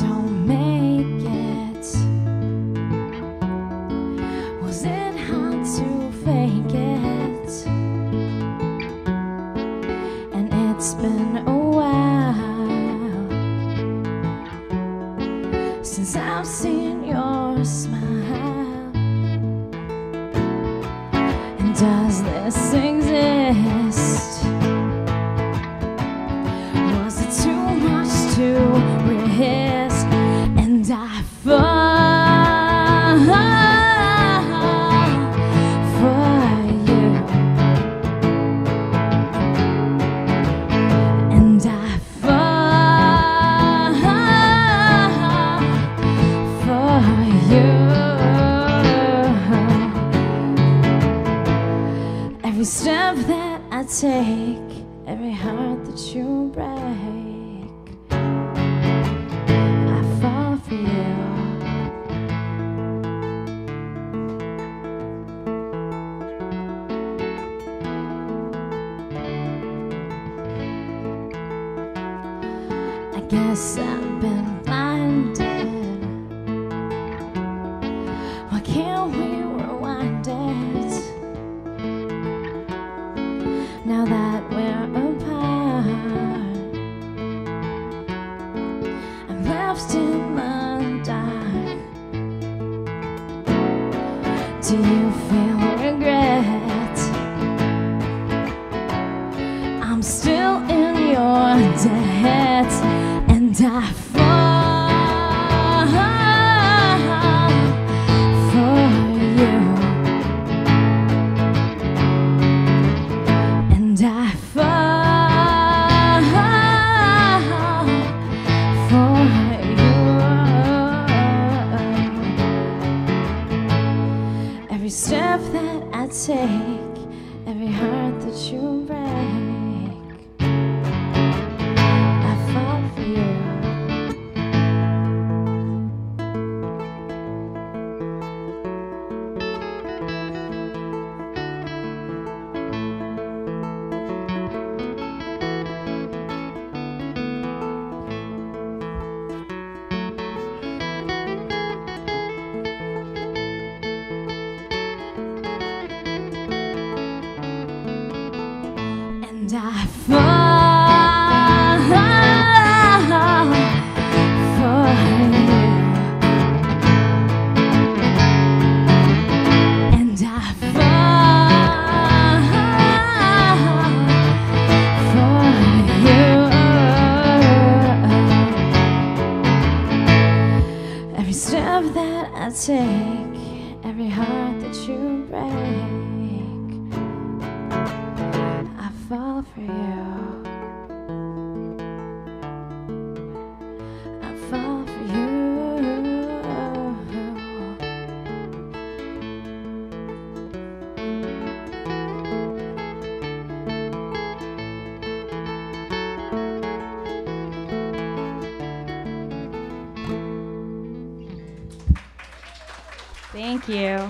don't make it. Was it hard to fake it? And it's been a while since I've seen your smile. And does this exist? Every step that I take, every heart that you break, I fall for you. I guess I've been blinded. Do you feel regret? I'm still in your debt, and I that I take, every heart that you break, take, every heart that you break. Thank you.